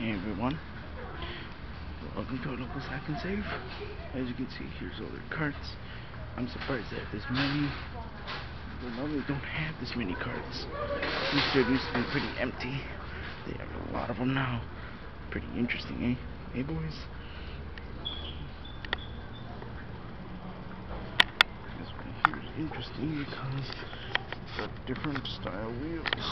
Hey everyone, welcome to local Sack N Save. As you can see, here's all their carts. I'm surprised that have this many. They normally don't have this many carts. These are used to be pretty empty. They have a lot of them now. Pretty interesting, eh? Hey boys. This one here is interesting because it's got different style wheels.